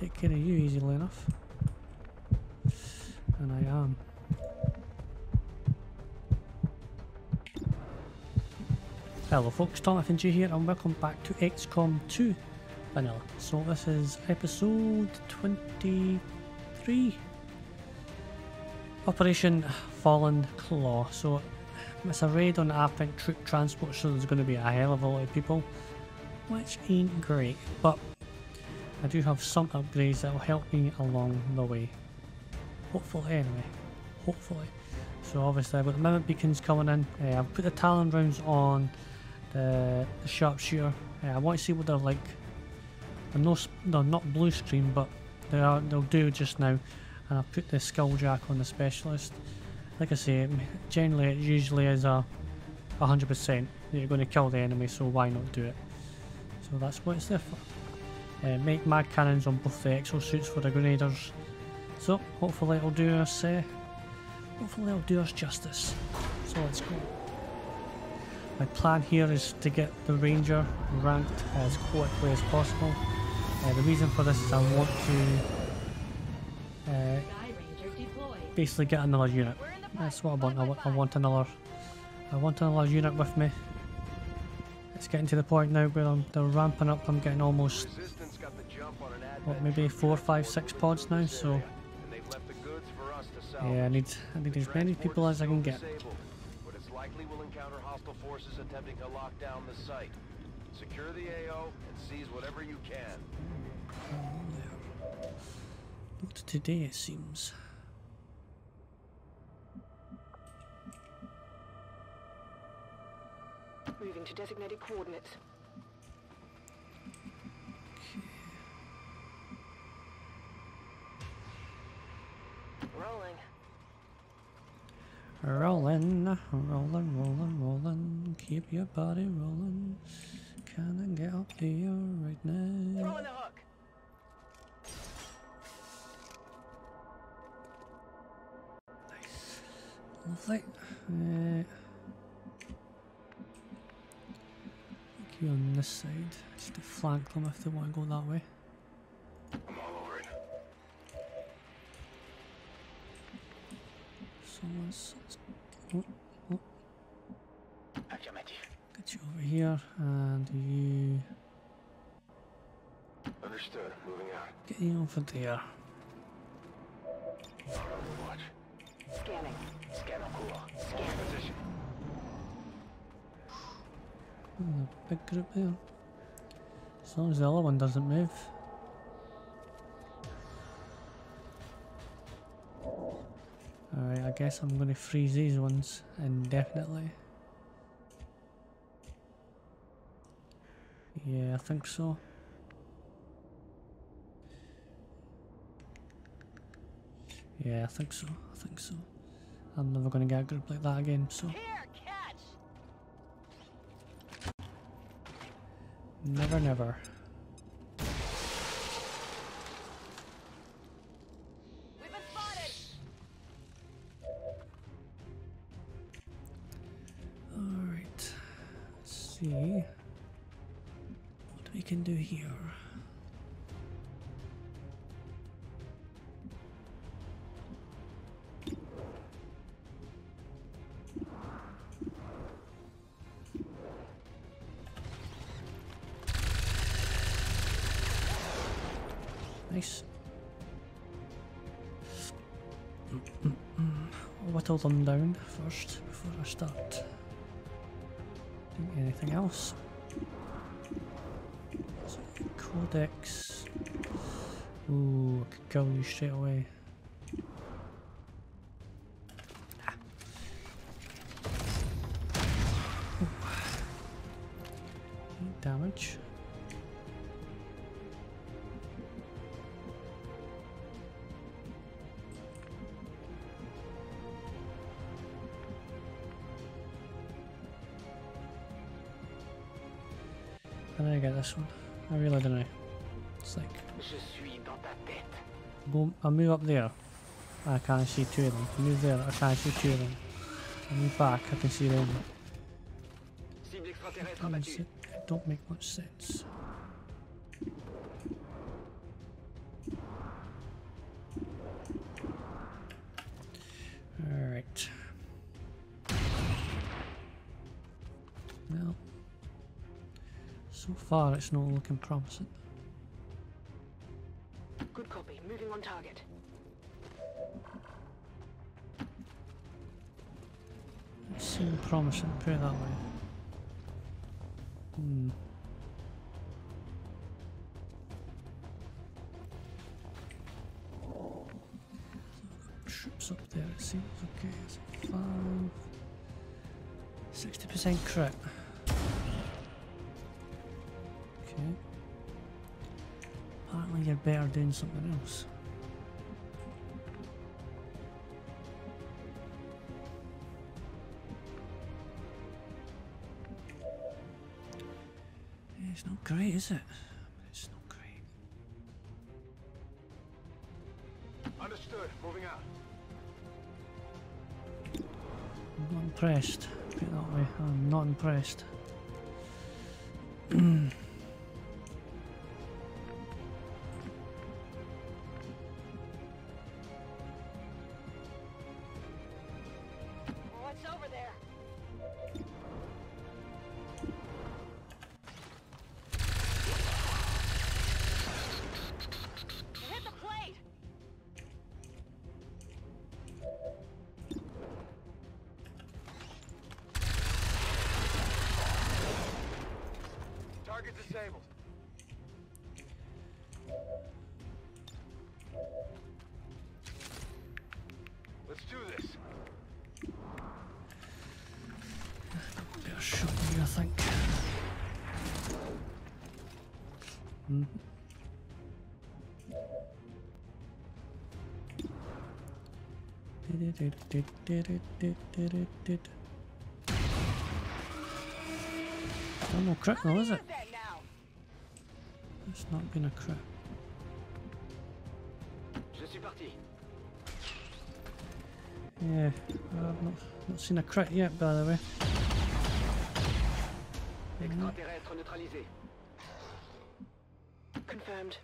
take care of you easily enough. And I am. Hello folks, FNG here and welcome back to XCOM 2 Vanilla. So this is episode 23 Operation Fallen Claw. So it's a raid on Advent troop transport so there's going to be a hell of a lot of people which ain't great but I do have some upgrades that will help me along the way. Hopefully anyway. Hopefully. So obviously I've got the Mimic Beacons coming in. Uh, I've put the Talon rounds on the, the sharpshooter. Uh, I want to see what they're like. They're, no, they're not blue screen, but they are, they'll do just now. And I've put the Skulljack on the specialist. Like I say, generally it usually is a 100% that you're going to kill the enemy, so why not do it? So that's what it's there for. Uh, make mag cannons on both the exosuits for the grenadiers. So hopefully it'll do us, uh, hopefully it'll do us justice. So let's go. My plan here is to get the Ranger ranked as quickly as possible. Uh, the reason for this is I want to uh, basically get another unit. That's what I want. I want. I want another. I want another unit with me. It's getting to the point now where I'm they're ramping up. I'm getting almost what maybe four, five, six pods now. So yeah, I need I need as many people as I can get likely we'll encounter hostile forces attempting to lock down the site. Secure the AO and seize whatever you can. Not today, it seems. Moving to designated coordinates. Rolling. Rolling, rolling, rolling, rolling. Keep your body rolling. Can I get up here right now? Throwing the hook. Lovely. Uh, you on this side, just to flank them if they want to go that way. Get you over here and you Understood. Moving out. get you over there. Overwatch. Scanning. Scan cool. Scan position. There's a big group there. As long as the other one doesn't move. Guess I'm gonna freeze these ones indefinitely. Yeah, I think so. Yeah, I think so. I think so. I'm never gonna get a group like that again, so. Here. Never, never. Here. Nice. Whittle them down first before I start doing anything else. Codex. Ooh, I could kill you straight away. up there. I can't see two of them. Can you there, I can't see two of them. I you back, I can see them. Don't make much sense. Alright. Well, so far it's not looking promising. Promising, put it that way. Hmm. Troops up there, it seems okay. So five. Sixty percent crit. Okay. Apparently you're better doing something else. It's not great, is it? It's not great. Understood. Moving out. I'm not impressed. Put it that way. I'm not impressed. Hmm. Still no crit though, is it? It's not been a crit. Je suis. Yeah, I've not, not seen a crit yet, by the way. Extraterrestre neutralisé. Confirmed.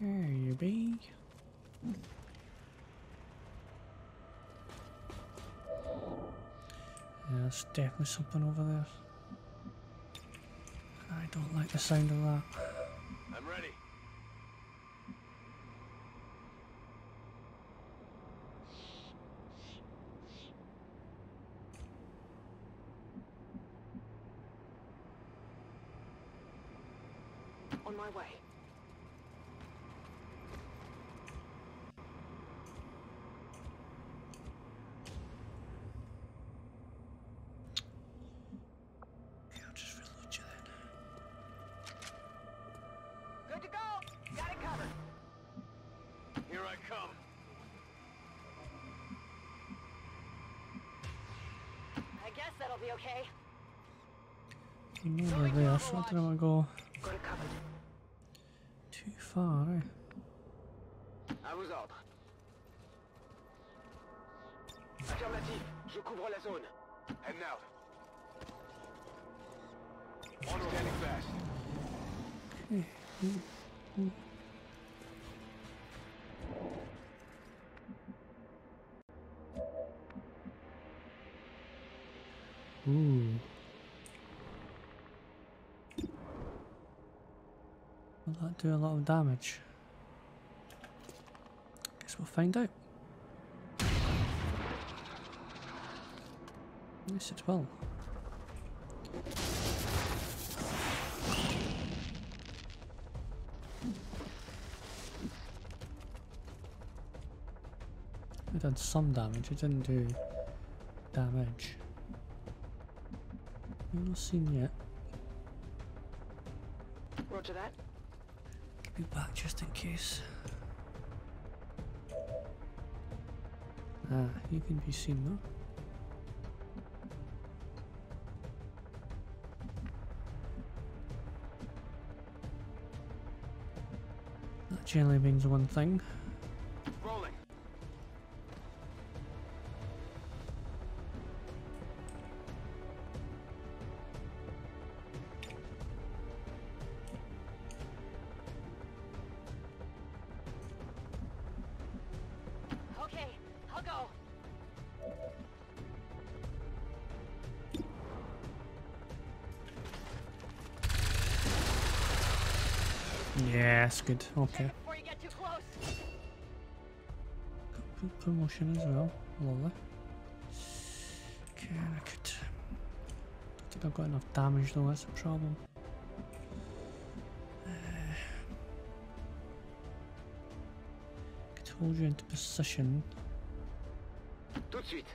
There you be. Yeah, there's definitely something over there. I don't like the sound of that. I'm ready. Come. I guess that'll be okay. I'm over there, so I don't want to go Got it covered. too far, eh? À vos ordres. Affirmatif. Je couvre la zone. Heading out. On standing fast. Do a lot of damage? Guess we'll find out. Yes, it will. It did some damage, it didn't do damage. You're not seen yet. Roger that. Be back just in case. Ah, you can be seen though. That generally means one thing. Yeah, that's good. Okay. Take it before you get too close. Got promotion as well. Lovely. Okay, I could. I think I've got enough damage though, that's a problem. Uh, could hold you into position. Tout de suite.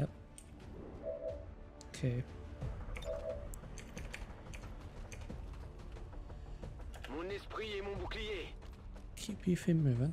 Yep. Okay. Keep your feet moving.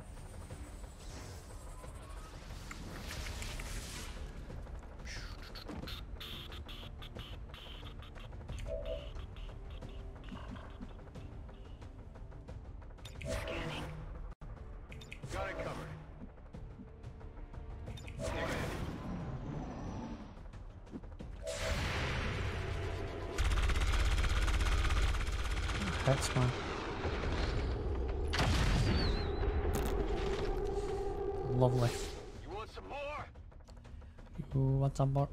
Up,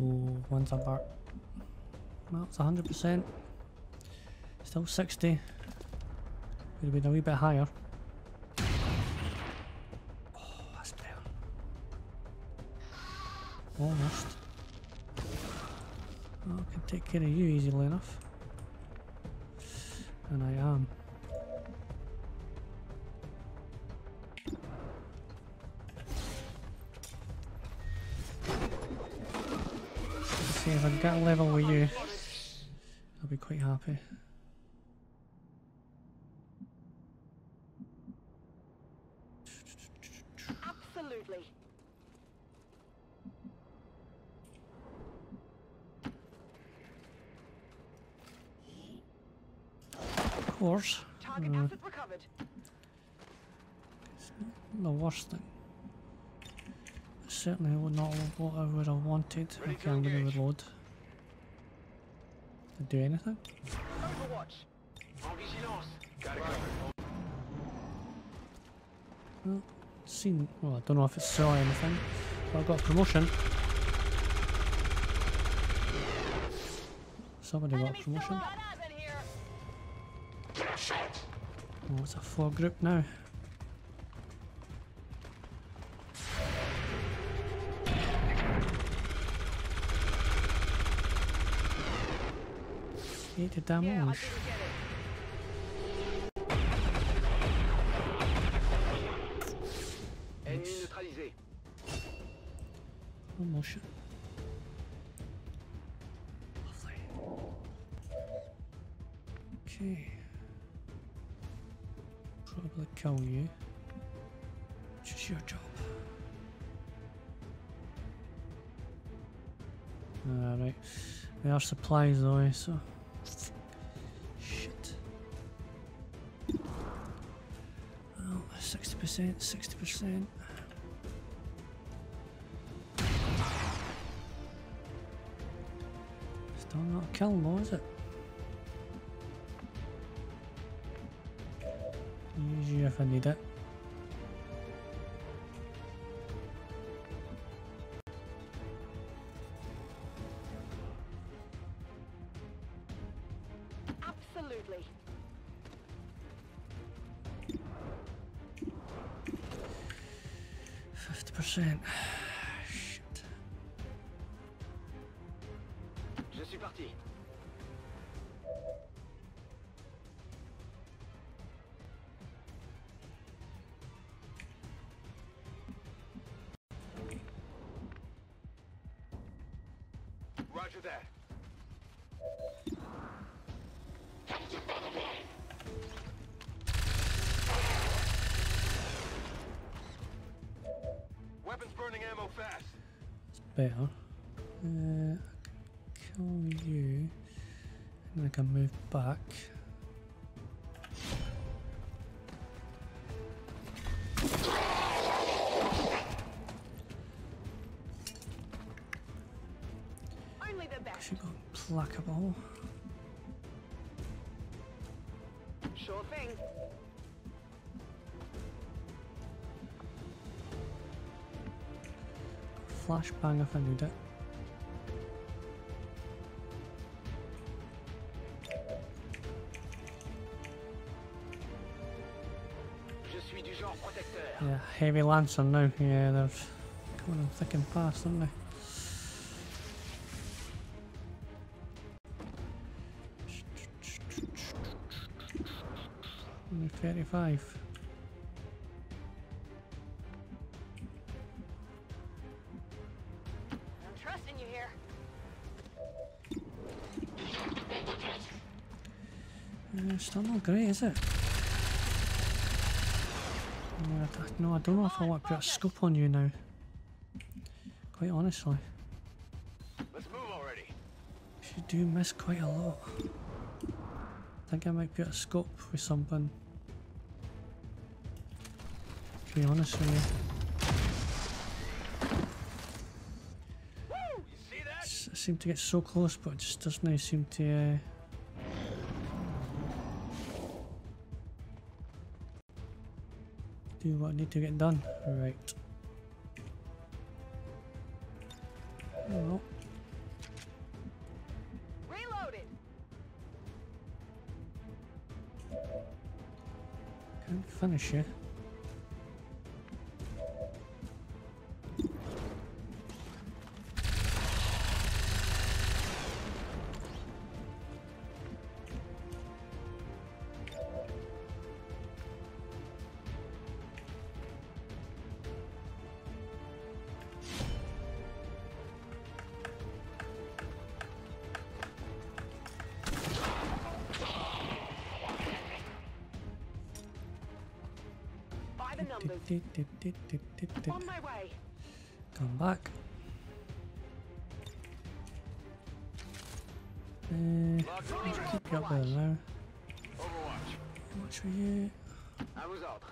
Ooh, one's up, Bart. Well, it's 100%. Still 60. Could have been a wee bit higher. Oh, that's better. Almost. Oh, I can take care of you easily enough. And I am. See if I get a level with you, I'll be quite happy. Absolutely. Of course, Target Uh, asset recovered. the worst thing. Certainly would not what I would have wanted. Ready Okay, I'm gonna reload. To do anything? Overwatch. En vigilance. Got it covered. Well, seen. Well, I don't know if it saw anything, but I got a promotion. Somebody got a promotion. alive in here. Oh, it's a four group now. Eighty Yeah, I damage. didn't get it. Ennemi neutralisé. Promotion. Lovely. Okay. Probably kill you. Which is your job. Alright. There are supplies though, eh, so. 60%, 60%. Still not a kill though, is it? Use you if I need it. 50%. Better. Uh, kill you. And I can move back. Only the best. She got plackable. Sure thing. flashbang if I need it. Yeah, heavy lancer now. Yeah, they're coming thick and fast, aren't they? Thirty-five. Not great, is it? Yeah, I d- no, I don't know if I want to put a scope on you now. Quite honestly. Let's move already. You do miss quite a lot. I think I might put a scope with something. To be honest with you. Woo! You see that? S- I seem to get so close, but it just doesn't seem to. Uh... Do what I need to get done. Right. Oh, Reloaded. can't finish it. On my way. Come back. Uh, keep you up there now. Much were you? À vos ordres.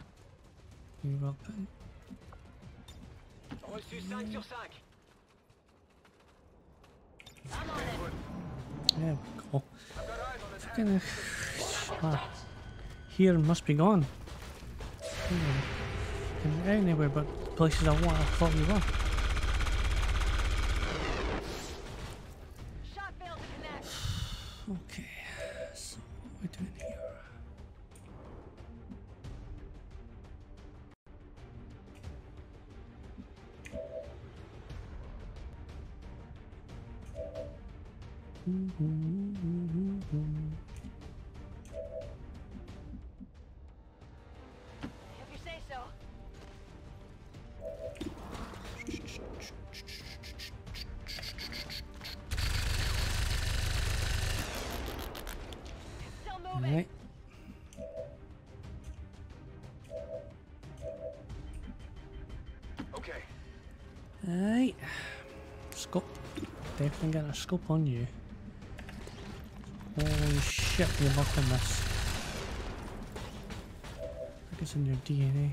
You up in? Reçu 5 sur 5. I'm on it. There we go. I've got eyes on this Fucking, ah, here must be gone. And anywhere but places I want. I thought you were. Right. Scope. Definitely getting a scope on you. Holy shit, you're buffing this. I think it's in your DNA.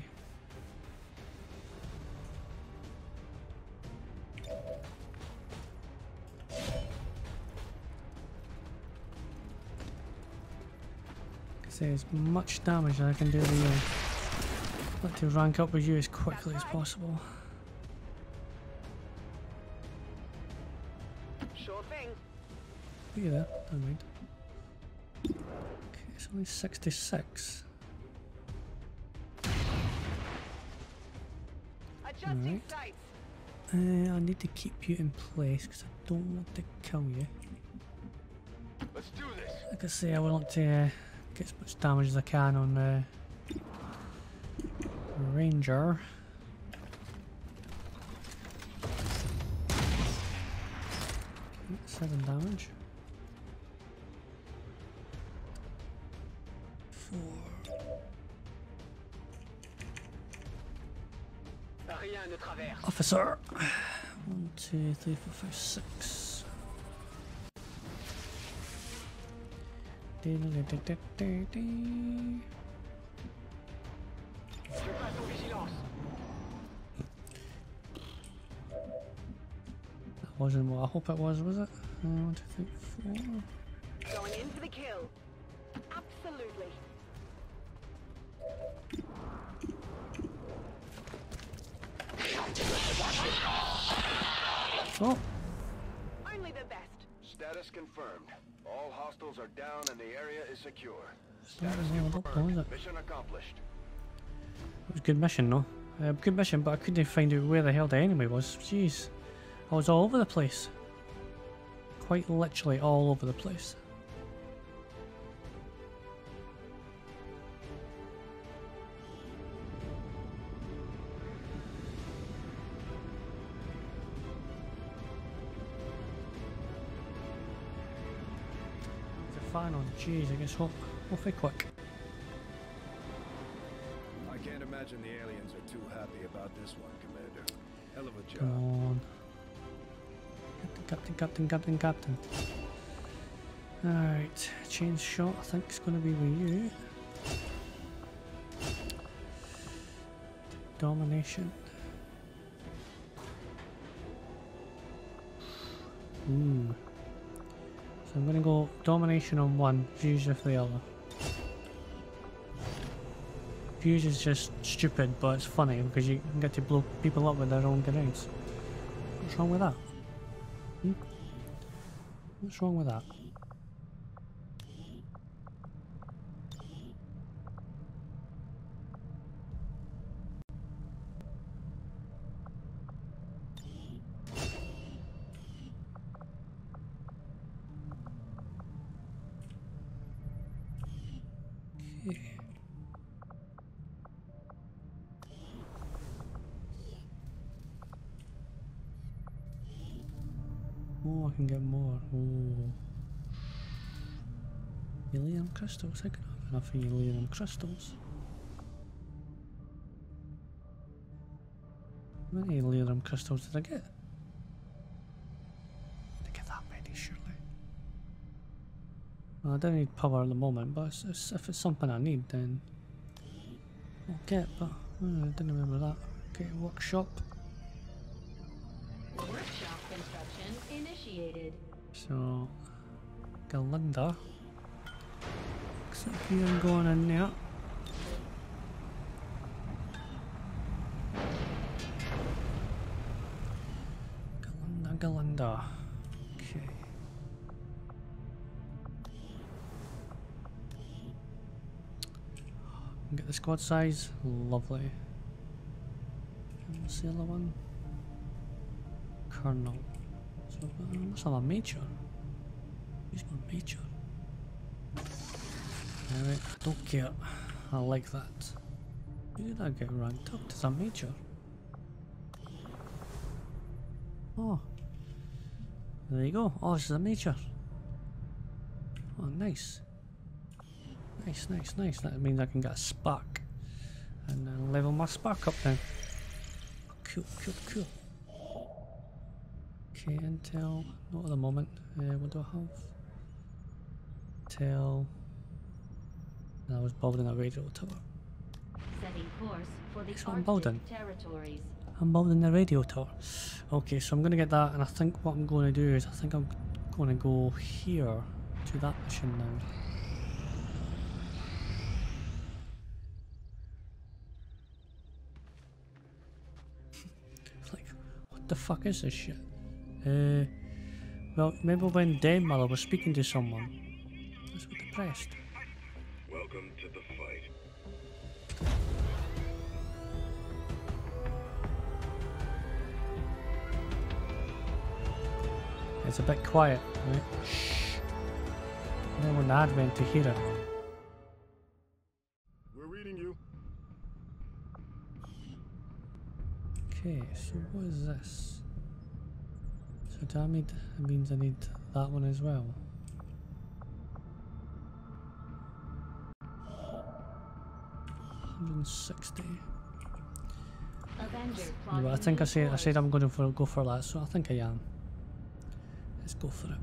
As much damage as I can do to you. Uh, I'd Like to rank up with you as quickly as possible. That, don't mind. Okay, it's only 66. Adjusting Alright. Uh, I need to keep you in place because I don't want to kill you. Let's do this. Like I say, I want to uh, get as much damage as I can on uh, Ranger. Okay, Seven damage. Officer. One, two, three, four, five, six. That wasn't what I hope it was, was it? One, two, three, four. Going in for the kill. Absolutely. Oh, Only the best. Status confirmed. All hostiles are down and the area is secure. not available, was it? Mission accomplished. It was a good mission, though. Uh, good mission, but I couldn't find out where the hell the enemy was. Jeez. I was all over the place. Quite literally all over the place. Jeez, it gets hot awfully quick. I can't imagine the aliens are too happy about this one, Commander. Hell of a job. Come on. Captain, captain, captain, captain, captain. Alright, chain shot I think it's going to be with you. Domination. Hmm. So I'm going to go domination on one, fuse with the other. Fuse is just stupid, but it's funny because you get to blow people up with their own grenades. What's wrong with that? Hmm? What's wrong with that? Okay. Oh, I can get more. Oh. Elerium crystals. I can have enough elerium crystals. How many elerium crystals did I get? I don't need power at the moment, but if it's something I need, then I'll get, but oh, I didn't remember that. Okay, workshop. Workshop construction initiated. So, Galinda. Looks like you're going in there. Squad size. Lovely. What's the other one? Colonel. So uh, I must have a major. Who's my major? Alright, I don't care. I like that. Who did I get ranked up to? a major? Oh. There you go. Oh, is a major. Oh, nice. Nice, nice, nice. That means I can get a spark. And uh, level my spark up then. Cool, cool, cool. Okay, intel. Not at the moment. Uh, what do I have? Intel. I was building a radio tower. Setting course for the what I'm building. territories. I'm building the radio tower. Okay, so I'm gonna get that, and I think what I'm going to do is I think I'm going to go here to that mission now. The fuck is this shit? Uh, well, remember when Denmiller was speaking to someone? That's what they pressed. Welcome to the fight. It's a bit quiet, right? Shh. I don't want the advent to hear it. We're reading you. Okay, so what is this? So do I means I need that one as well. Hundred and sixty. Avenger Well, I think I new said I said I'm going to for, go for that, so I think I am. Let's go for it.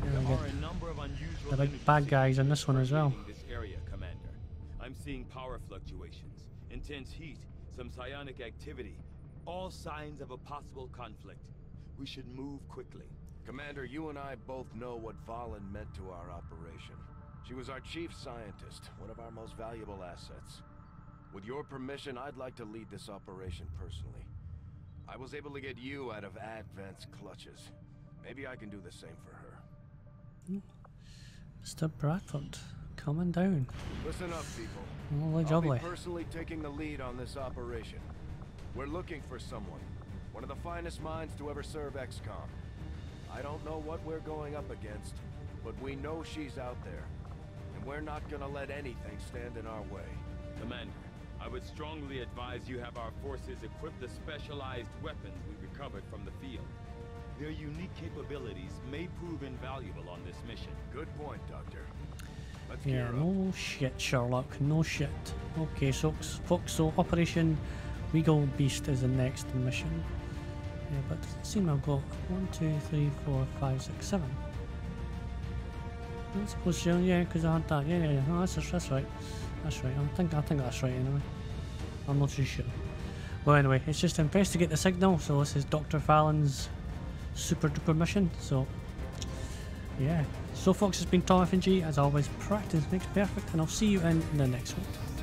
There There we go. are a number of unusual The big bad guys in this one as well. Seeing power fluctuations, intense heat, some psionic activity, all signs of a possible conflict. We should move quickly. Commander, you and I both know what Vahlen meant to our operation. She was our chief scientist, one of our most valuable assets. With your permission, I'd like to lead this operation personally. I was able to get you out of Advent's clutches. Maybe I can do the same for her. Hmm. Mr. Bradford, coming down. Listen up, people. Lovely I'll be personally taking the lead on this operation. We're looking for someone. One of the finest minds to ever serve XCOM. I don't know what we're going up against, but we know she's out there. And we're not gonna let anything stand in our way. Commander, I would strongly advise you have our forces equip the specialized weapons we recovered from the field. Their unique capabilities may prove invaluable on this mission. Good point, Doctor. Yeah, no shit, Sherlock. No shit. Okay, so folks, so Operation Regal Beast is the next mission. Yeah, but it seems I've got one, two, three, four, five, six, seven. I suppose yeah, yeah, because I had that. Yeah, yeah, yeah. No, that's that's right. That's right. I think I think that's right anyway. I'm not too sure. Well, anyway, it's just to investigate the signal. So this is Dr. Vahlen's super duper mission. So yeah. So folks, it's been Thom FNG. As always, practice makes perfect, and I'll see you in the next one.